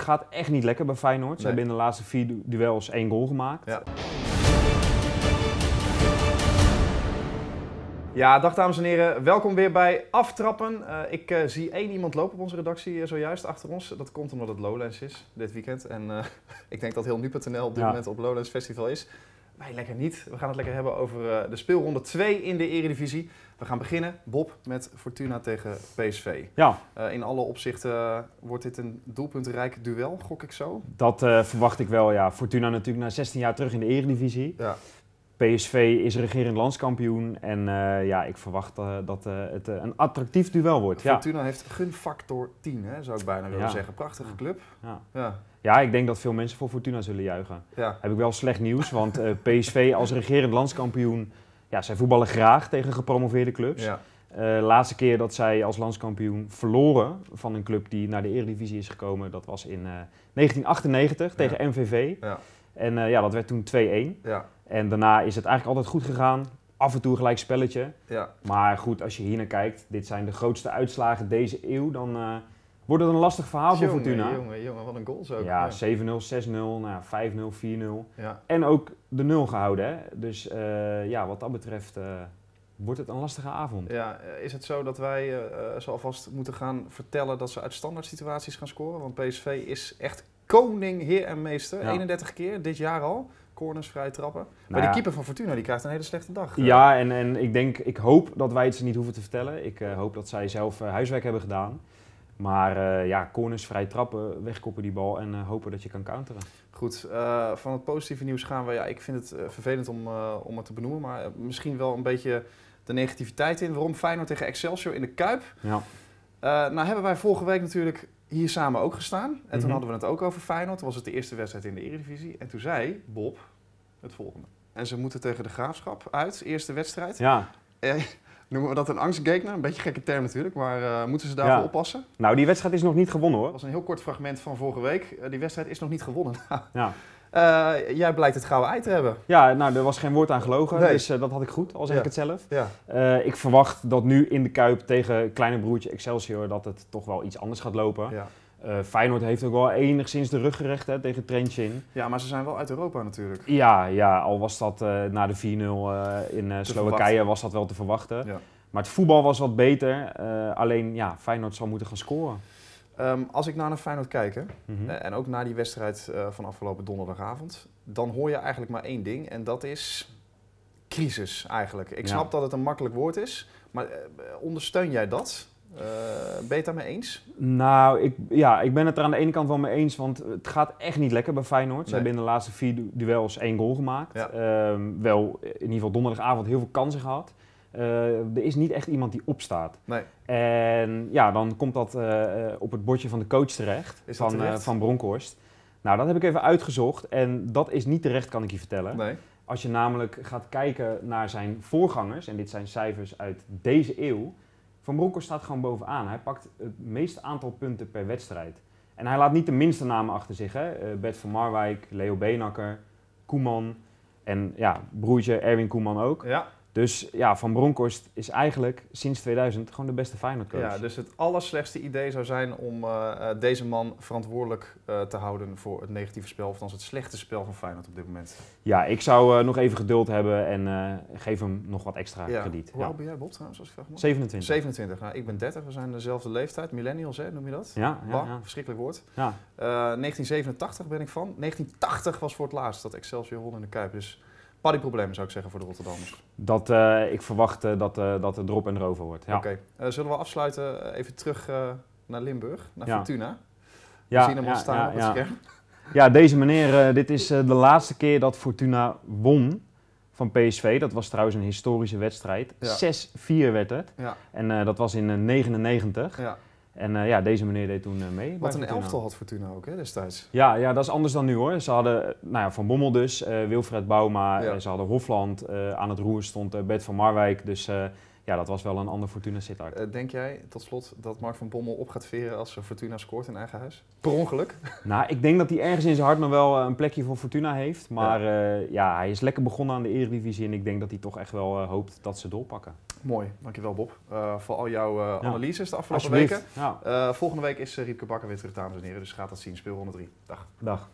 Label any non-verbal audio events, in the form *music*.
het gaat echt niet lekker bij Feyenoord. Ze Nee. hebben in de laatste vier du- duels één goal gemaakt. Ja. Ja, dag dames en heren. Welkom weer bij Aftrappen. Eh, ik eh, zie één iemand lopen op onze redactie eh, zojuist achter ons. Dat komt omdat het Lowlands is dit weekend. En eh, *laughs* ik denk dat heel nu.nl op dit Ja. moment op Lowlands Festival is. Wij lekker niet. We gaan het lekker hebben over eh, de speelronde 2 in de Eredivisie. We gaan beginnen, Bob, met Fortuna tegen PSV. Ja, Eh, in alle opzichten eh, wordt dit een doelpuntrijk duel, gok ik zo. dat verwacht ik wel. Ja. Fortuna natuurlijk na 16 jaar terug in de Eredivisie. Ja. PSV is regerend landskampioen. En ja, ik verwacht dat het een attractief duel wordt. Ja. Fortuna heeft gunfactor 10, hè, zou ik bijna willen Ja. zeggen. Prachtige club. Ja. Ja, ja, ik denk dat veel mensen voor Fortuna zullen juichen. ja. Heb ik wel slecht nieuws, want eh, *laughs* PSV als regerend landskampioen... Ja, zij voetballen graag tegen gepromoveerde clubs. ja. De laatste keer dat zij als landskampioen verloren van een club die naar de Eredivisie is gekomen, dat was in eh, 1998 tegen MVV. Ja. En eh, ja, dat werd toen 2-1. Ja, En daarna is het eigenlijk altijd goed gegaan. Af en toe gelijk spelletje. ja. Maar goed, als je hier naar kijkt, dit zijn de grootste uitslagen deze eeuw, dan eh, wordt het een lastig verhaal voor Fortuna. Jongen, jongen, wat een goals ook. Ja, ja. 7-0, 6-0, nou, ja, 5-0, 4-0. Ja. En ook de 0 gehouden. Hè? Dus eh, ja, wat dat betreft eh, wordt het een lastige avond. Ja, eh, is het zo dat wij eh, zo alvast moeten gaan vertellen dat ze uit standaard situaties gaan scoren? Want PSV is echt koning, heer en meester. Ja. 31 keer dit jaar al. Corners, vrije trappen. maar Nou ja. keeper van Fortuna die krijgt een hele slechte dag. Ja, en, en ik denk, ik hoop dat wij het ze niet hoeven te vertellen. Ik eh, hoop dat zij zelf huiswerk hebben gedaan. Maar eh, ja, corners, vrij trappen, wegkoppen die bal en eh, hopen dat je kan counteren. Goed, eh, van het positieve nieuws gaan we. Ja, ik vind het vervelend om, om het te benoemen, maar misschien wel een beetje de negativiteit in. Waarom Feyenoord tegen Excelsior in de Kuip? Ja, nou hebben wij vorige week natuurlijk hier samen ook gestaan. En toen Mhm. hadden we het ook over Feyenoord. Toen was het de eerste wedstrijd in de Eredivisie. En toen zei Bob het volgende. En ze moeten tegen de Graafschap uit, eerste wedstrijd. ja. Noemen we dat een angstgekner? Een beetje een gekke term natuurlijk, maar eh, moeten ze daarvoor Ja. oppassen? nou die wedstrijd is nog niet gewonnen Dat hoor. was een heel kort fragment van vorige week. Eh, die wedstrijd is nog niet gewonnen. *laughs* Ja, Eh, jij blijkt het gouden ei te hebben. ja nou er was geen woord aan gelogen, Nee. dus dat had ik goed, al zeg Ja. ik het zelf. Ja, ik verwacht dat nu in de Kuip tegen kleine broertje Excelsior dat het toch wel iets anders gaat lopen. ja. Eh, Feyenoord heeft ook wel enigszins de rug gerecht hè, tegen Trentin. ja, maar ze zijn wel uit Europa natuurlijk. Ja, ja, al was dat eh, na de 4-0 eh, in Slowakije verwachten. was dat wel te verwachten. Ja. Maar het voetbal was wat beter. alleen ja, Feyenoord zal moeten gaan scoren. Ehm, als ik nou naar Feyenoord kijk, hè, Mhm. En ook na die wedstrijd van afgelopen donderdagavond, dan hoor je eigenlijk maar één ding en dat is crisis eigenlijk. Ik Ja. snap dat het een makkelijk woord is, maar ondersteun jij dat? Eh, ben je het daarmee eens? Nou, ik, ja, ik ben het er aan de ene kant wel mee eens, want het gaat echt niet lekker bij Feyenoord. Ze hebben in de laatste vier du- duels één goal gemaakt. Ja. Ehm, wel, in ieder geval donderdagavond heel veel kansen gehad. Eh, er is niet echt iemand die opstaat. Nee. En ja, dan komt dat eh, op het bordje van de coach terecht, Is van, terecht? van Bronkhorst. Nou, dat heb ik even uitgezocht en dat is niet terecht, kan ik je vertellen. Nee. Als je namelijk gaat kijken naar zijn voorgangers, en dit zijn cijfers uit deze eeuw, Van Bronckhorst staat gewoon bovenaan. Hij pakt het meeste aantal punten per wedstrijd. En hij laat niet de minste namen achter zich. Hè? Eh, Bert van Marwijk, Leo Beenakker, Koeman en ja, broertje Erwin Koeman ook. Ja, Dus ja, Van Bronckhorst is eigenlijk sinds 2000 gewoon de beste Feyenoord-coach. ja, dus het allerslechtste idee zou zijn om eh, eh, deze man verantwoordelijk eh, te houden voor het negatieve spel, of althans het slechte spel van Feyenoord op dit moment. Ja, ik zou nog even geduld hebben en geef hem nog wat extra Ja. krediet. Hoe Ja. oud ben jij, Bob, trouwens, als ik vraag mag? 27. 27. Nou, ik ben 30, we zijn dezelfde leeftijd. Millennials, hè, noem je dat? Ja, ja, ja. verschrikkelijk woord. ja. Eh, 1987 ben ik van. 1980 was voor het laatst dat Excelsior won in de Kuip. Dus paddyproblemen zou ik zeggen voor de Rotterdammers. Dat, eh, ik verwacht eh, dat, eh, dat het erop en erover wordt. Ja. Oké, zullen we afsluiten? even terug naar Limburg, naar Ja. Fortuna. We Ja, zien hem al staan op het ja. scherm. Ja, deze meneer, dit is de laatste keer dat Fortuna won van PSV. Dat was trouwens een historische wedstrijd. Ja. 6-4 werd het. Ja, En dat was in 1999. ja. En eh, ja, deze meneer deed toen eh, mee. Wat een Fortuna. elftal had Fortuna ook hè, destijds. Ja, ja, dat is anders dan nu hoor. Ze hadden eh, nou ja, Van Bommel dus, eh, Wilfred Bouma, Ja. eh, ze hadden Hofland. eh, aan het roer stond eh, Bert van Marwijk. Dus eh, ja, dat was wel een ander Fortuna Sittard. Uh, denk jij, tot slot, dat Mark van Bommel op gaat veren als Fortuna scoort in eigen huis? Per ongeluk? *laughs* Nou, ik denk dat hij ergens in zijn hart nog wel eh, een plekje voor Fortuna heeft. Maar ja, ja hij is lekker begonnen aan de Eredivisie en ik denk dat hij toch echt wel hoopt dat ze doorpakken. Mooi, dankjewel Bob voor al jouw analyses de afgelopen weken. Volgende week is Riepke Bakker weer terug, dames en heren. Dus gaat dat zien, speel 103. Dag. Dag.